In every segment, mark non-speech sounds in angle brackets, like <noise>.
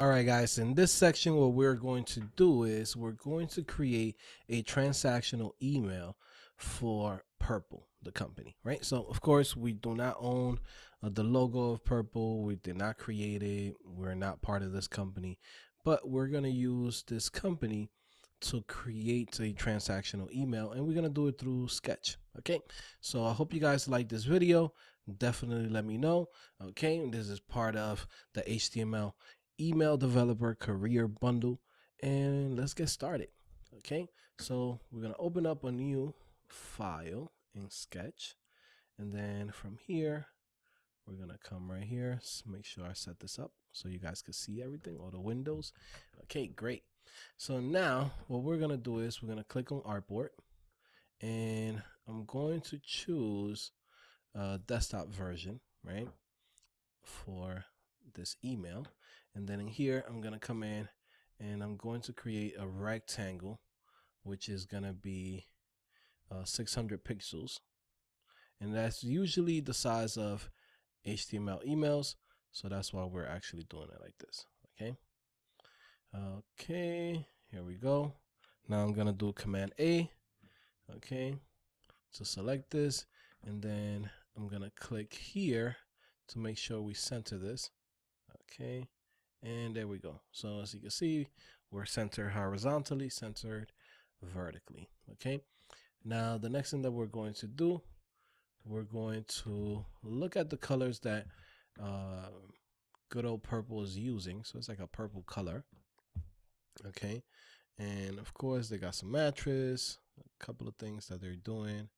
All right, guys, in this section, what we're going to do is we're going to create a transactional email for Purple, the company, right? So, of course, we do not own uh, the logo of Purple. We did not create it. We're not part of this company, but we're going to use this company to create a transactional email and we're going to do it through Sketch. Okay. So I hope you guys like this video. Definitely let me know. Okay. This is part of the HTML email developer career bundle and let's get started okay? So we're to open up a new file in sketch and then from here we're to come right here make sure I set this up so you guys can see everything all the windows okay great. So now what we're to do is we're to click on artboard and I'm going to choose a desktop version right for this email and then in here, I'm going to come in and I'm going to create a rectangle, which is going to be uh, 600 pixels. And that's usually the size of HTML emails. So that's why we're actually doing it like this. Okay. Okay. Here we go. Now I'm going to do Command A. Okay. To select this. And then I'm going to click here to make sure we center this. Okay. And there we go. So as you can see, we're centered horizontally, centered vertically. Okay. Now the next thing that we're going to do, we're going to look at the colors that uh, good old purple is using. So it's like a purple color. Okay. And of course they got some mattress, a couple of things that they're doing.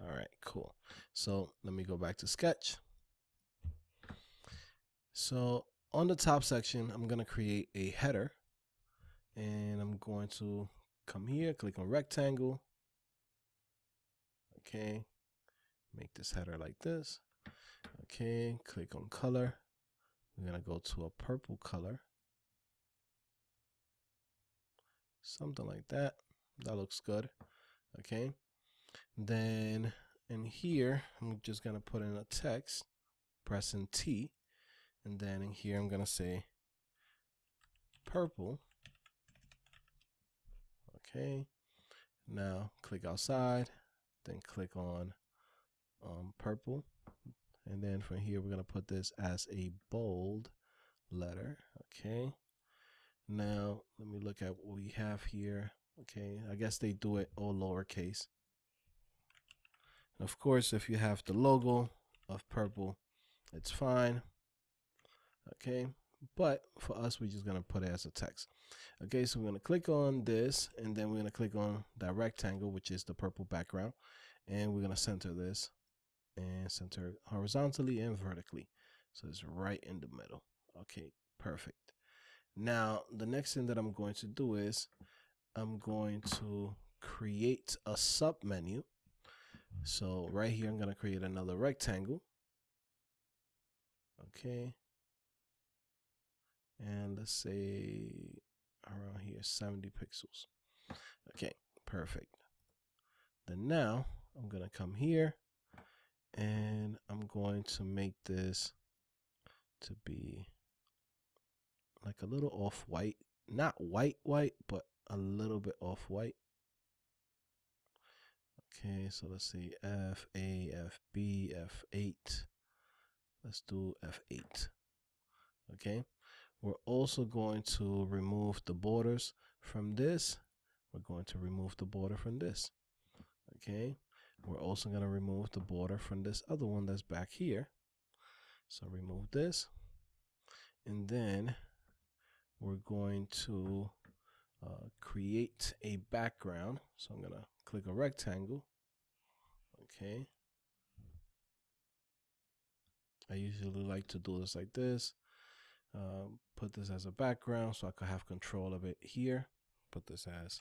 All right, cool. So let me go back to sketch. So on the top section, I'm going to create a header and I'm going to come here, click on rectangle. Okay. Make this header like this. Okay. Click on color. We're going to go to a purple color. Something like that. That looks good. Okay. Then in here, I'm just going to put in a text, pressing T and then in here I'm gonna say purple. Okay. Now click outside then click on um, purple. And then from here we're gonna put this as a bold letter. Okay. Now let me look at what we have here. Okay. I guess they do it all lowercase. Of course if you have the logo of purple it's fine okay? But for us we're just going to put it as a text. Okay so we're going to click on this and then we're going to click on that rectangle which is the purple background and we're going to center this and center horizontally and vertically. So it's right in the middle. Okay perfect. Now the next thing that I'm going to do is I'm going to create a sub menu so right here I'm going to create another rectangle. Okay and let's say around here 70 pixels. Okay perfect. Then now I'm gonna come here and I'm going to make this to be like a little off white not white white but a little bit off white okay so let's see F A F B F8 let's do F8 okay we're also going to remove the borders from this. We're going to remove the border from this. Okay. We're also going to remove the border from this other one that's back here. So remove this. And then we're going to uh, create a background. So I'm going to click a rectangle. Okay. I usually like to do this like this. Um, put this as a background so I could have control of it here. Put this as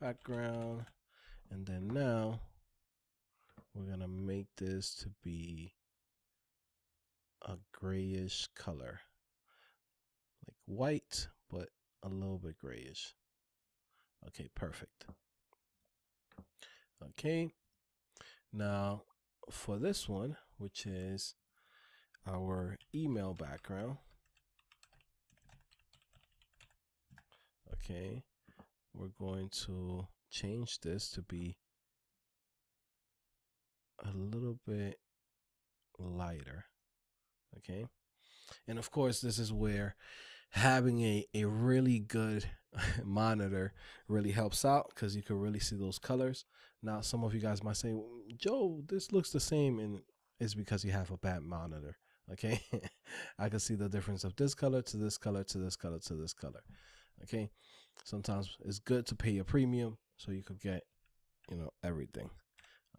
background. And then now we're going to make this to be a grayish color. Like white, but a little bit grayish. Okay, perfect. Okay. Now for this one, which is our email background, Okay. We're going to change this to be a little bit lighter. Okay. And of course, this is where having a, a really good <laughs> monitor really helps out because you can really see those colors. Now, some of you guys might say, Joe, this looks the same, and it's because you have a bad monitor. Okay, <laughs> I can see the difference of this color to this color to this color to this color. Okay, sometimes it's good to pay a premium so you could get, you know, everything.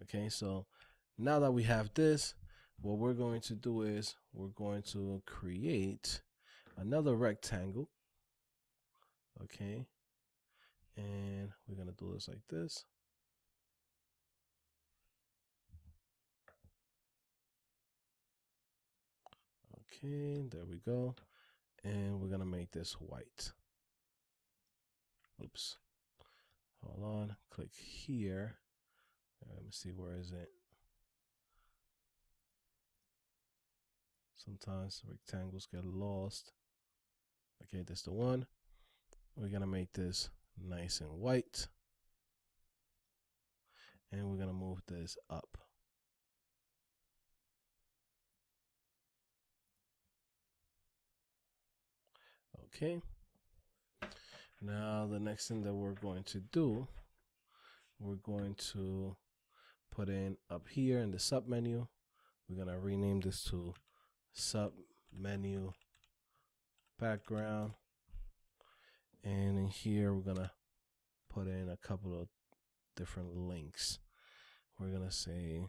Okay, so now that we have this, what we're going to do is we're going to create another rectangle. Okay. And we're going to do this like this. Okay, there we go. And we're going to make this white. Oops. Hold on. Click here. Let me see, where is it? Sometimes rectangles get lost. Okay, that's the one. We're going to make this nice and white. And we're going to move this up. Okay. Now the next thing that we're going to do, we're going to put in up here in the sub menu. We're going to rename this to sub menu background. And in here we're gonna put in a couple of different links. We're gonna say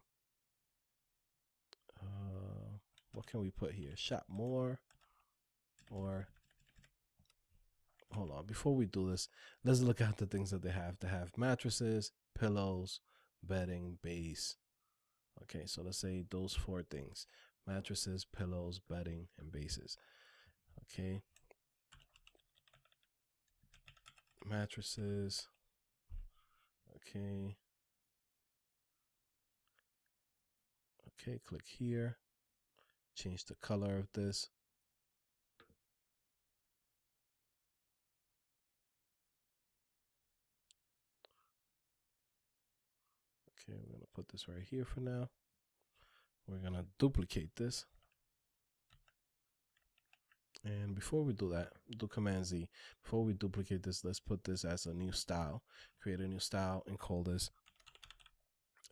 uh, what can we put here? Shop more or hold on before we do this let's look at the things that they have they have mattresses pillows bedding base okay so let's say those four things mattresses, pillows, bedding, and bases. Okay. Mattresses. Okay. Okay, click here. Change the color of this. Okay, we're going to put this right here for now. We're going to duplicate this. And before we do that, do Command Z. Before we duplicate this, let's put this as a new style. Create a new style and call this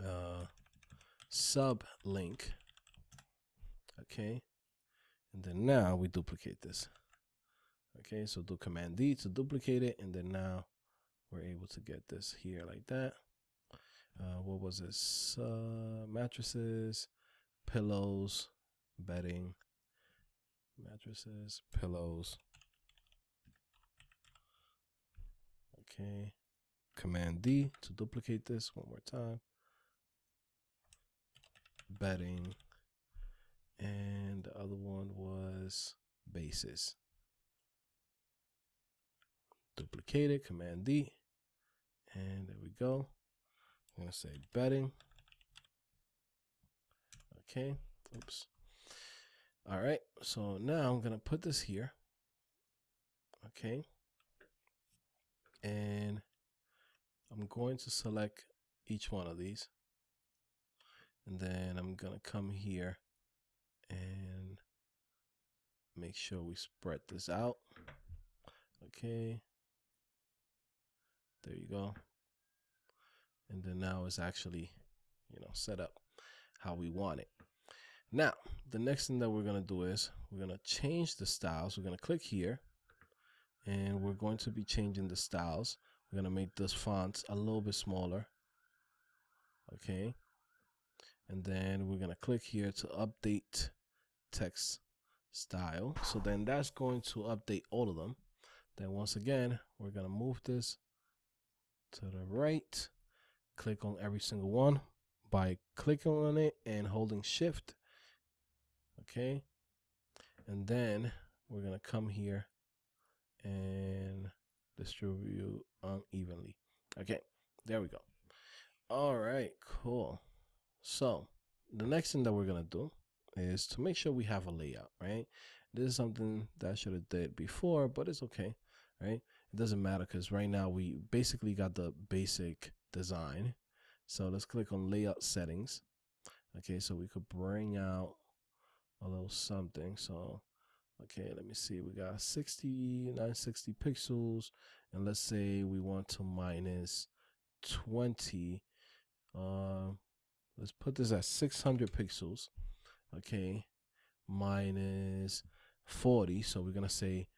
uh, sub link. Okay. And then now we duplicate this. Okay, so do Command D to duplicate it. And then now we're able to get this here like that. Uh, what was this? Uh, mattresses, pillows, bedding, mattresses, pillows. Okay. Command D to duplicate this one more time. Bedding. And the other one was bases. Duplicate it, Command D. And there we go. I'm going to say bedding. Okay. Oops. All right. So now I'm going to put this here. Okay. And I'm going to select each one of these. And then I'm going to come here and make sure we spread this out. Okay. There you go. And then now it's actually, you know, set up how we want it. Now, the next thing that we're going to do is we're going to change the styles. We're going to click here and we're going to be changing the styles. We're going to make this font a little bit smaller. Okay. And then we're going to click here to update text style. So then that's going to update all of them. Then once again, we're going to move this to the right, click on every single one by clicking on it and holding shift okay? And then we're gonna come here and distribute unevenly okay? There we go. All right cool. So the next thing that we're gonna do is to make sure we have a layout right? This is something that I should have did before but it's okay right? It doesn't matter because right now we basically got the basic design. So let's click on layout settings. Okay, so we could bring out a little something. So, okay, let me see. We got 60, 960 pixels. And let's say we want to minus 20. Uh, let's put this at 600 pixels. Okay, minus 40. So we're going to say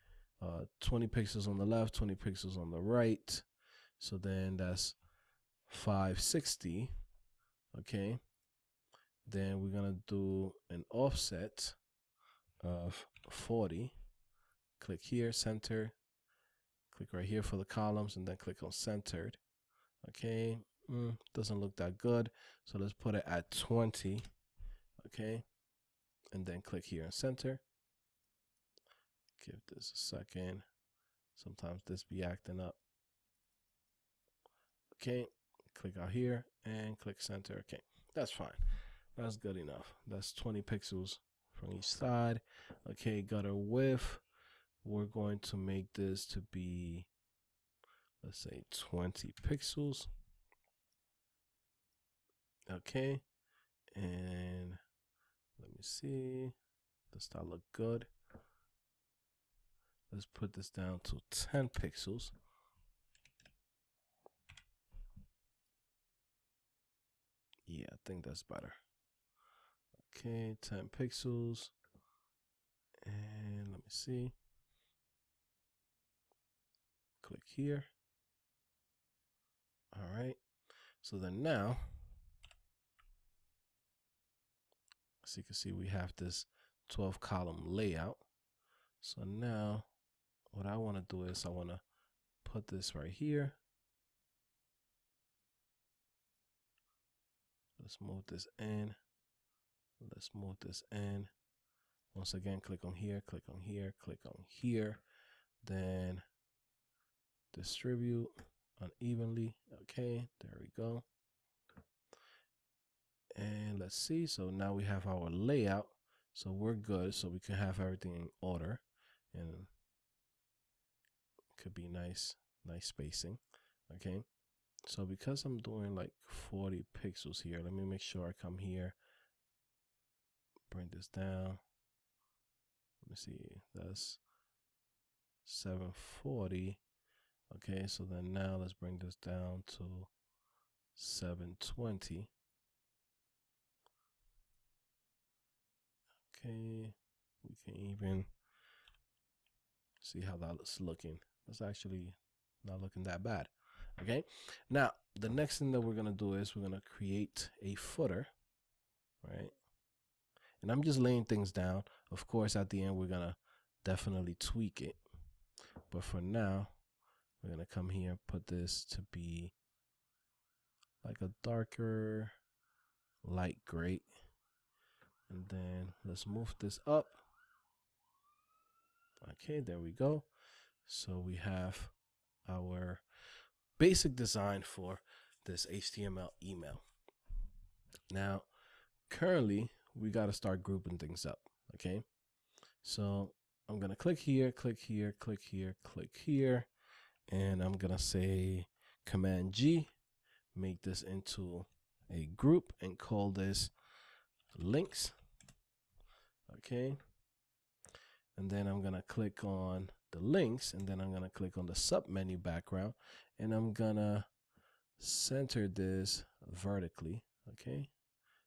uh, 20 pixels on the left, 20 pixels on the right. So then that's 560. Okay. Then we're to do an offset of 40. Click here, center. Click right here for the columns and then click on centered. Okay. Mm, doesn't look that good. So let's put it at 20. Okay. And then click here and center. Give this a second. Sometimes this be acting up. Okay, click out here and click center. Okay, that's fine. That's good enough. That's 20 pixels from each side. Okay, got gutter width. We're going to make this to be, let's say 20 pixels. Okay, and let me see. Does that look good? Let's put this down to 10 pixels. Yeah, I think that's better. Okay, 10 pixels. And let me see. Click here. All right. So then now, as you can see, we have this 12 column layout. So now what I want to do is I want to put this right here. Let's move this in. Let's move this in. Once again, click on here, click on here, click on here. Then distribute unevenly. Okay, there we go. And let's see. So now we have our layout. So we're good. So we can have everything in order. And could be nice, nice spacing. Okay. So because I'm doing like 40 pixels here, let me make sure I come here, bring this down. Let me see, that's 740. Okay, so then now let's bring this down to 720. Okay, we can even see how that's looking. That's actually not looking that bad. Okay. Now, the next thing that we're going to do is we're going to create a footer, right? And I'm just laying things down. Of course, at the end, we're going to definitely tweak it. But for now, we're going to come here and put this to be like a darker light gray. And then let's move this up. Okay, there we go. So we have our basic design for this HTML email. Now, currently, we got to start grouping things up. Okay. So I'm going to click here, click here, click here, click here. And I'm going to say Command G, make this into a group and call this links. Okay. And then I'm going to click on the links and then I'm going to click on the sub menu background and I'm going to center this vertically. Okay.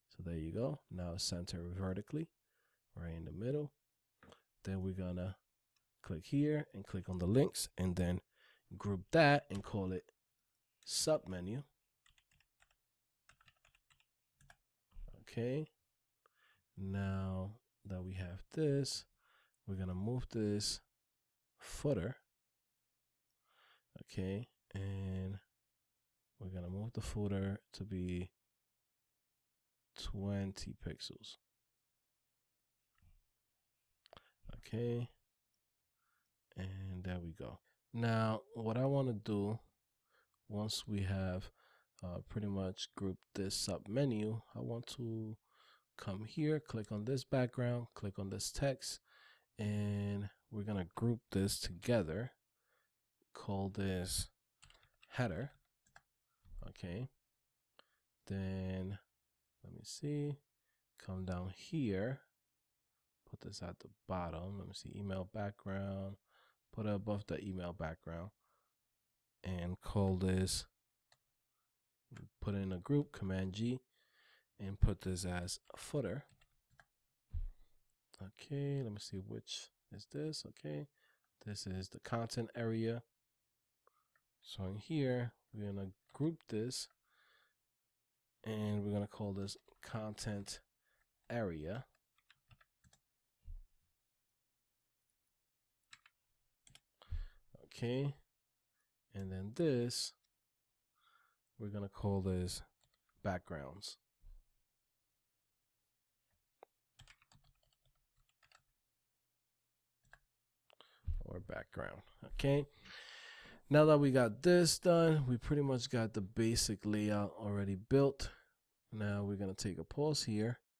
So there you go. Now center vertically right in the middle. Then we're going to click here and click on the links and then group that and call it sub menu. Okay. Now that we have this, we're going to move this footer. Okay, and we're gonna move the footer to be 20 pixels. Okay, and there we go. Now, what I want to do once we have uh, pretty much grouped this sub menu, I want to come here, click on this background, click on this text, and we're going to group this together call this header. Okay. Then let me see. Come down here. Put this at the bottom. Let me see. Email background. Put it above the email background. And call this. Put in a group. Command G. And put this as a footer. Okay. Let me see which is this. Okay. This is the content area. So in here, we're to group this and we're to call this content area. Okay. And then this, we're to call this backgrounds. Or background. Okay. Now that we got this done, we pretty much got the basic layout already built. Now we're going to take a pause here